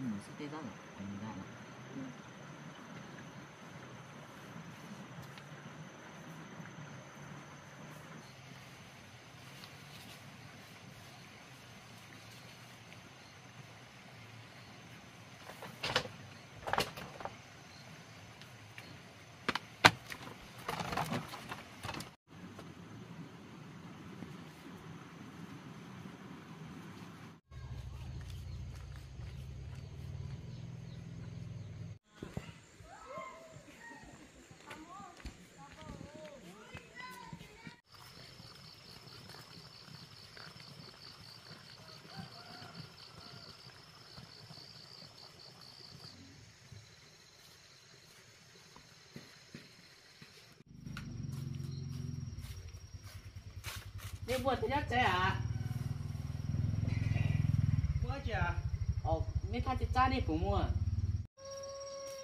ông muốn sức tê rất là mình ra là đi buồn thì nhắc trẻ à? Quá chà, ồ mấy khai chị cha đi phụ mua.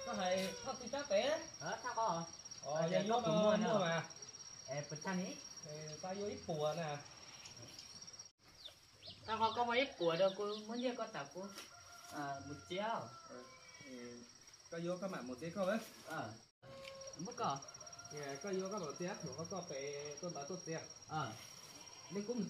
Có thầy có tôi chắc bé. ờ sao có? Ờ, Ờ, giờ vô cũng mua mua mà. ê bật cha ní Thì ta vô ít bùa nè. tao không có mấy ít của đâu cô muốn như con tập cô. À một chéo Thì có vô các bạn một tí không ấy. ờ. Mất cỏ Thì có vô các bạn tí, rồi có có bé tôi bảo tôi tí. ờ đi cũng một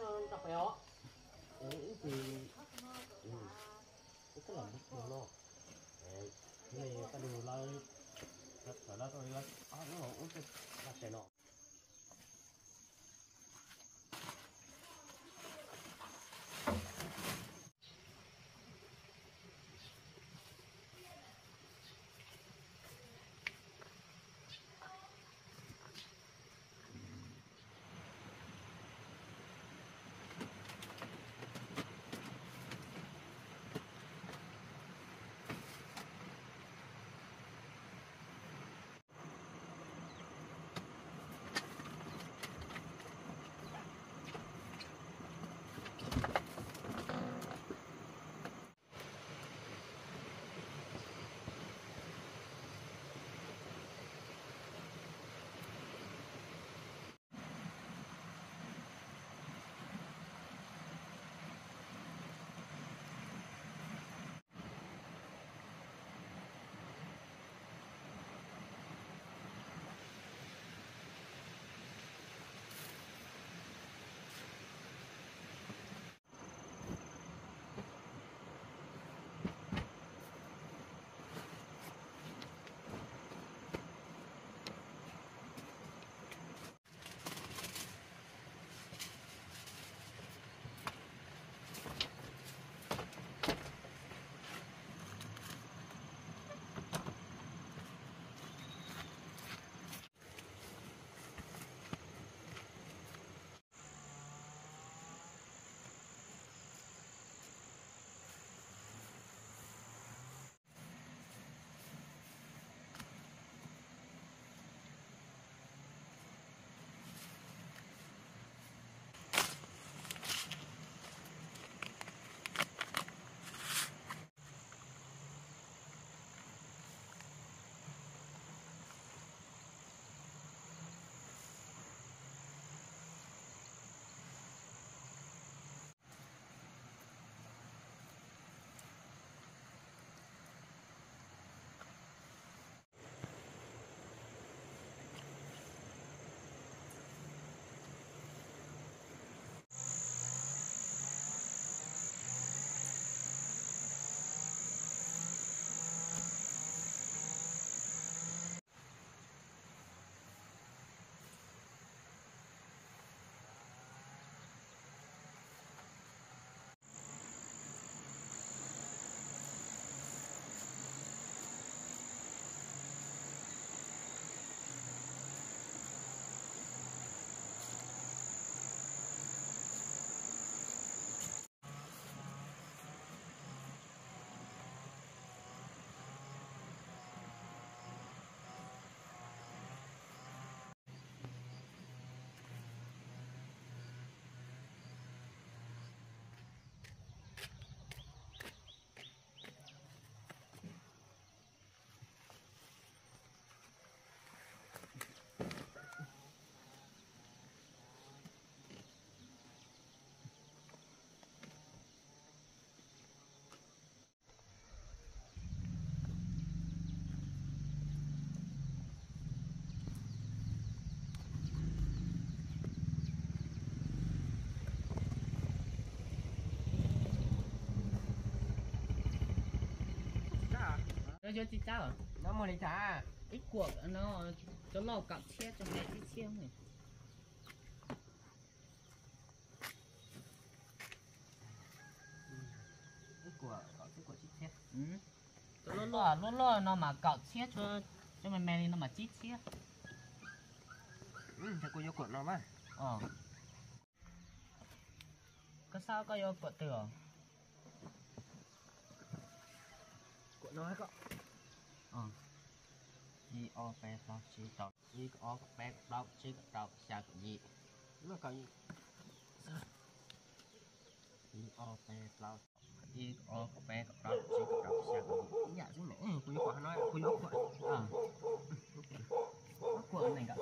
chéo Ừ. phải ó thì ừ cái là mức đồ này ta đồ lại thật là tôi là à nó cũng là cái nọ. Cho chị cháu à? nó mà đi trả. Ít cuộc nó cho lo cạo chia cho mẹ cái chia này. Cái của có cái của chiếc xe ừ. Cho lo lo nó mà cạo chia cho cho mẹ mẹ nó mà chít chia ừ thì cô vô của nó mà. Ờ. Có sao có vô cột tường của nó hay có ờ. Đi o pe tao chỉ tao. Đi o pe tao chỉ tao xa cái gì nó có gì o pe tao đi o pe tao chỉ tao xa cái gì dạ chứ mẹ nó cô vô của này cạo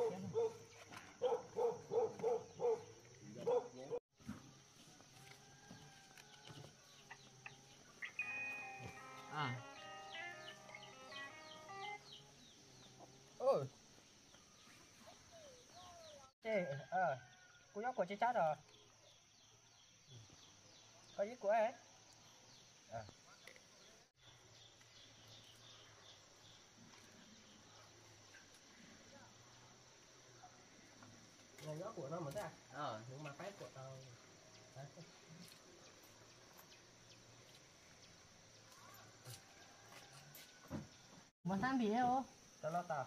Ê, ờ, cô nhóc của chị cháu rồi. Có giết của ấy Này nó của nó mà ra ờ. Nhưng mà cái của tao. Mà sang đi ô tao nó tao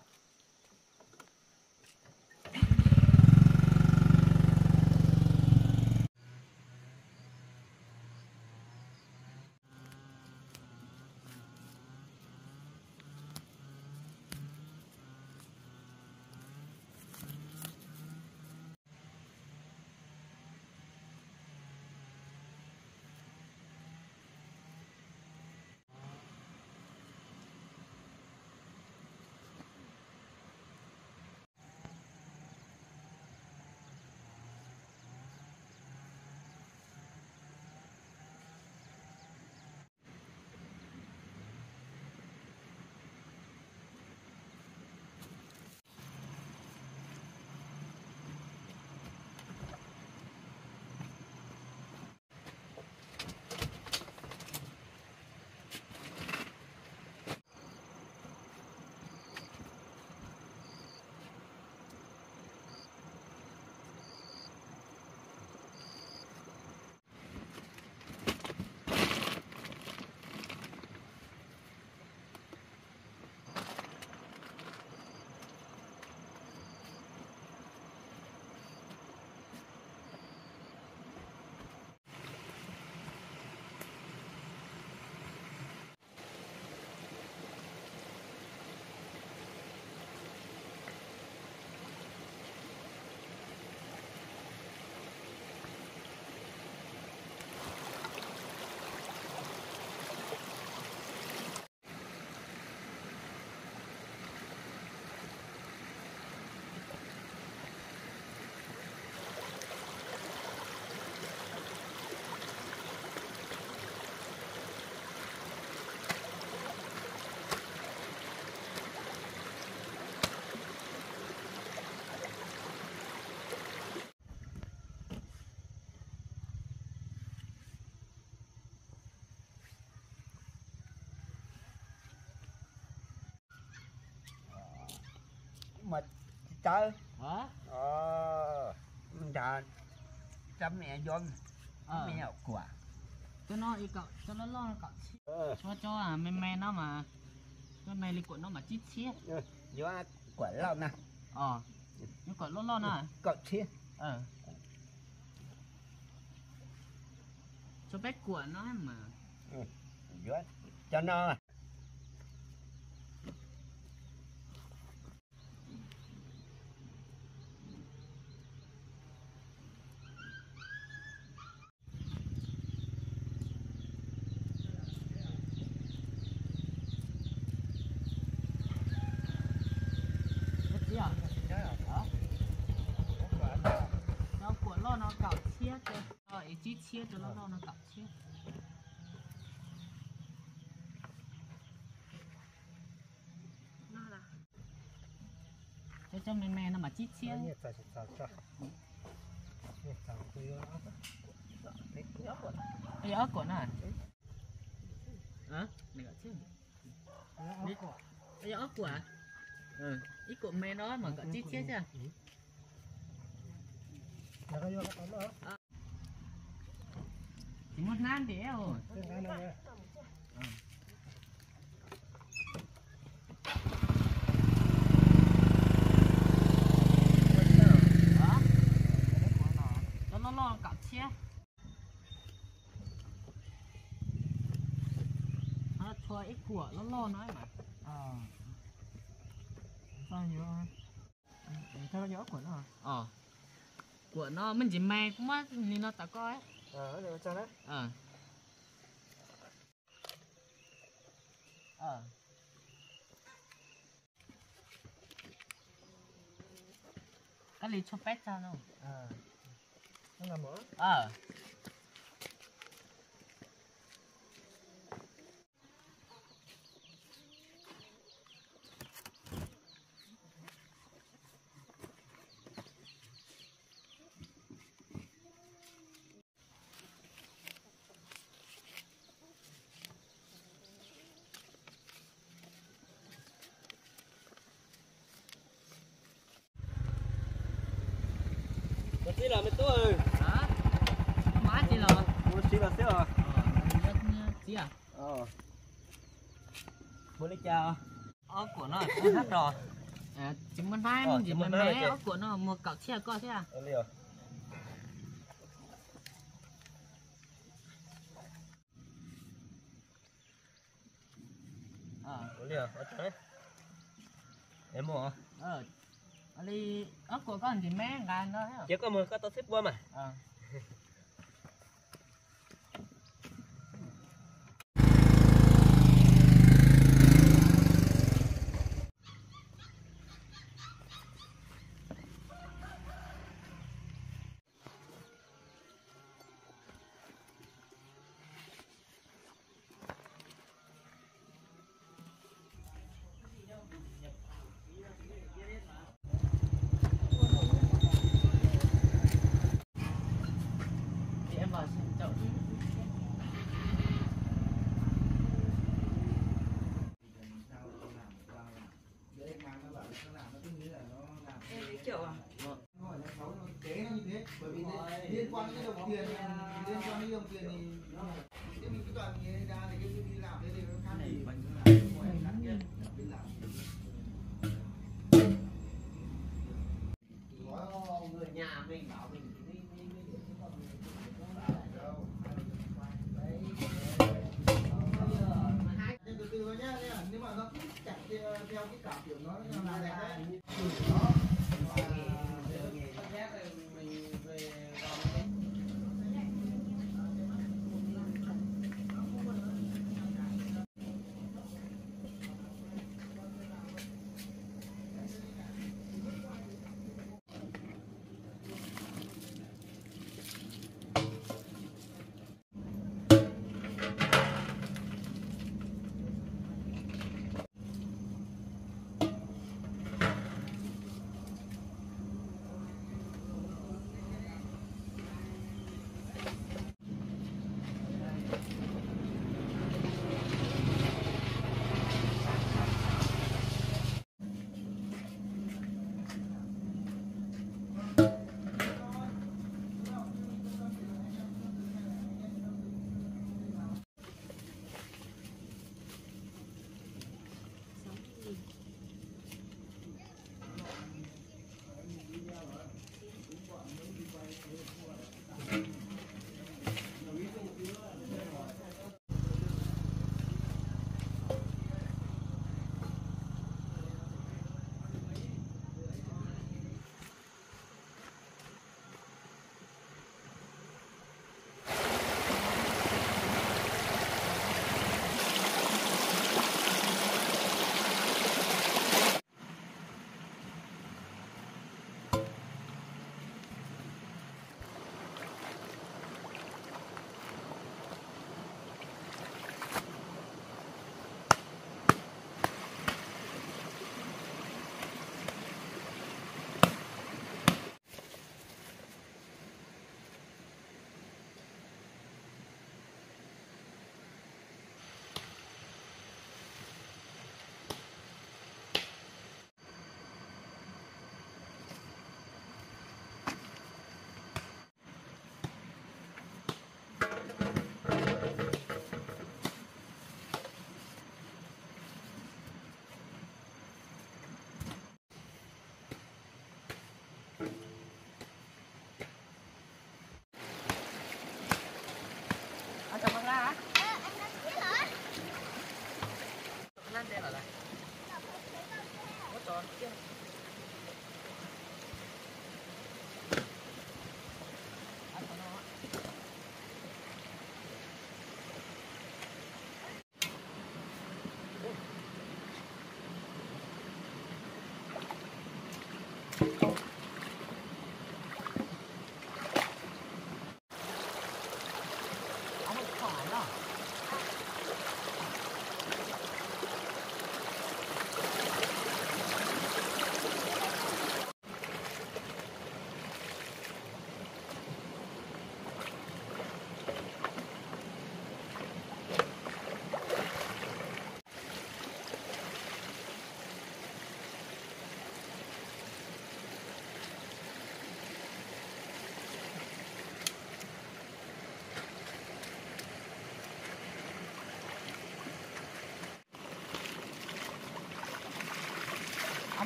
chơi hả? Ờ. Đã chấm mẹ dân ờ. Mẹ quả cho nó đi cậu. Cho nó lo cậu ờ. Cho cho à men men nó mà. Cho mày đi cuộn nó mà chít chiết do quả lâu nè. Ờ. Nhưng cuộn lo lo nè. Cậu chia ờ. Cho bé cuộn nó mà. Do cho nó Biết chưa hả nó cuộn lo nó cậu chiết kìa chia chiết cho nó lo nó cậu chiết nó là cho cho mẹ men nó mà chít chiết Nhiệt chặt cho cho Nhiệt cho tôi nó ớt giờ cuộn à hả này cậu chiết Đi. bây giờ ốc ừ ít của mẹ nó mà gọi chít chiết chưa một nan để cho nó lo chia nó của mà. Ờ. Sao nhiều cho nó gió của nó ờ. Của nó mình chỉ mày cũng mất nên nó tạo coi ờ được cho nó ờ. Ờ. Cái lý cho pet sao đâu ờ. Nó là mỡ ờ Chị là xíu à? ờ rất chi à Ờ. Muốn lấy chào. ốc của nó nó hát rồi. À chúng mình vai Ờ, mình chỉ chúng mình là ốc của nó một cọc xe coi thế à? Ờ ờ. Em mua. ờ đây ốc của con thì mé gan đó Chỉ có mưa có tao xếp qua mà. ờ thì em vào xem chậu triệu à? Hỏi là xấu nó kế nó như thế bởi vì liên quan đến đồng tiền liên quan đến đồng tiền thì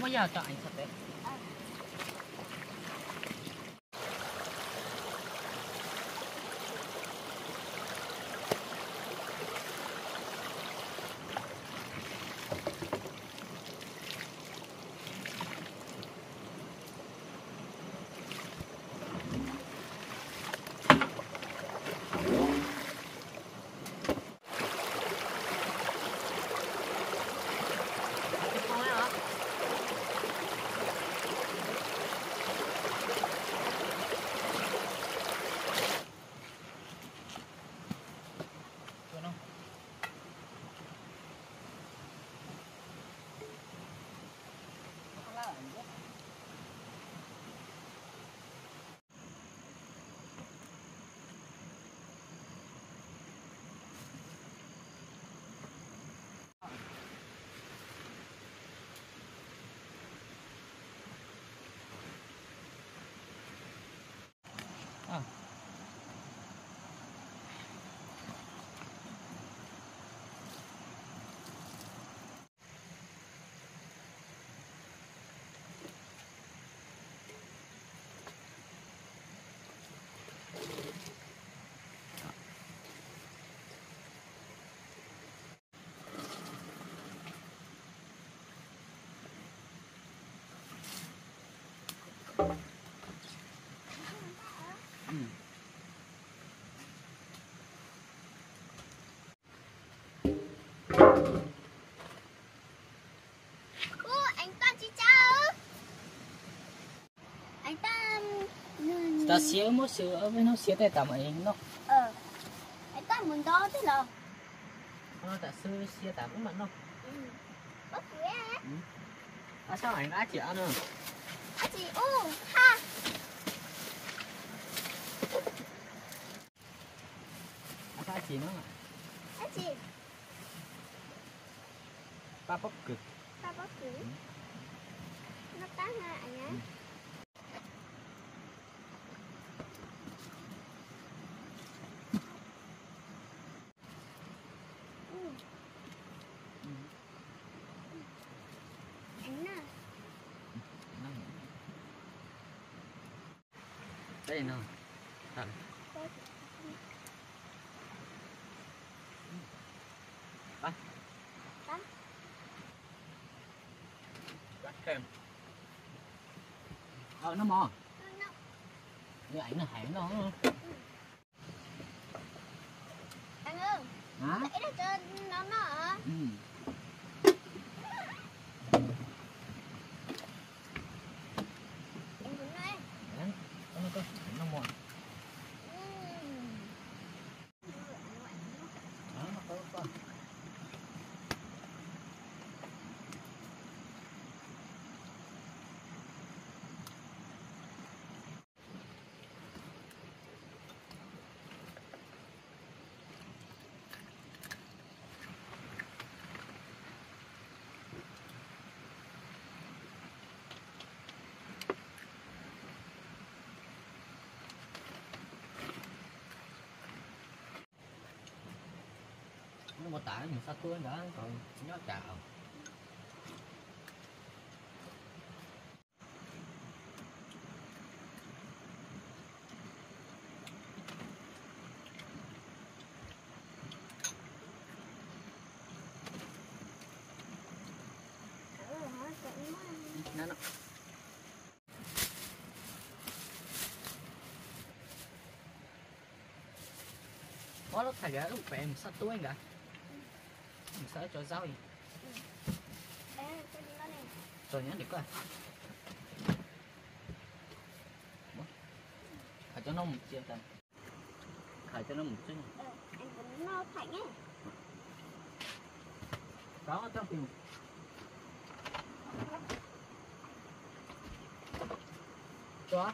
bây giờ chọn anh thật đấy Không ấy hả? Được không? Không là ảnh rất À. Ừ. Ô, anh ta chị cháu Anh ta Ta xíu một xíu ở bên nó xíu tay tầm ấy nó Ờ. Anh ta muốn đó thế là nó ta sư xíu tầm cũng mặn nó Ừ. Bất cứ á. À sao anh đã chỉ ăn nữa À chị, ô, ha. À ta chỉ nó? À chị, ba bóc cực ta bất cứ Nó tá nga anh á Ừ. Anh nè đây nó Tôi bắt kem ờ nó mò. Nó như ảnh là hãng nó Anh ơi, hả lấy ra cho nó nó hả? ừ Anh muốn nói Đấy, nó có nó mò Ừm. đó nó có có nó một tả mình sao cưới nữa còn nhớ chào nó nó có lúc thầy gái lúc bé mình túi anh cả sẽ cho rau gì? Rồi nhá được coi. Khởi cho nó một chia tay khởi cho nó một chút Ờ, nó thạnh ấy. đó trong tìm đó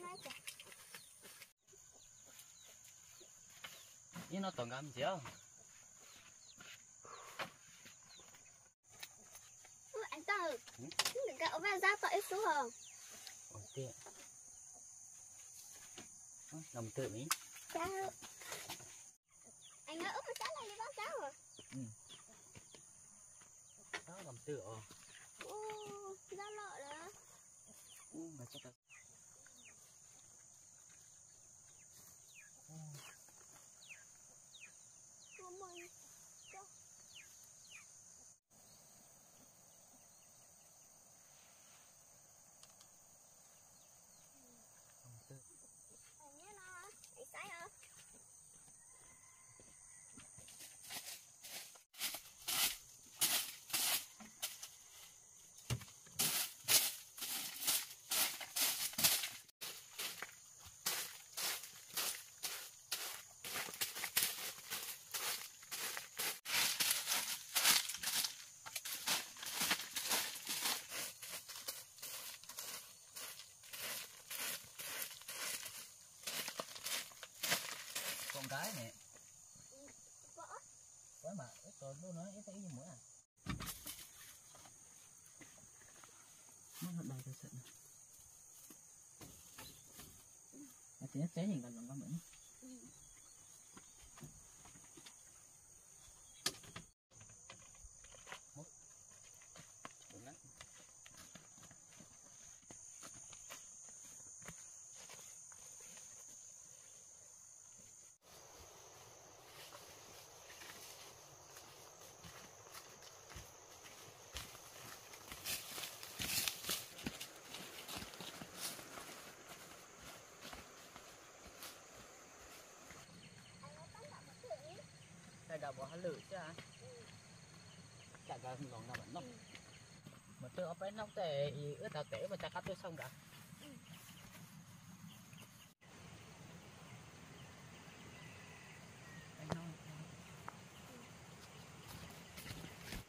nói kìa. Nhưng nó toàn gam Ui, anh tờ đừng cậu vào ra tội xuống hồng ôi tiện. Nằm tự ý sao anh nói úp mà cháu lại đi báo cháu rồi đó nằm tự. Ờ ô ra lộ đó. Ừ, mà chắc là cô mừng nằm tự anh nhớ nó anh sai hả con gái nè quá mà ít rồi luôn nói ít thấy gì mỗi à mất hết đây, tôi sợ nè. Mà chỉ chế nhìn gần gần con mình Là bỏ lử chứ à Chả cả lòng nào nóc. Mà tôi ở bên nóc tệ Ước tao tệ mà chả cắt tôi xong cả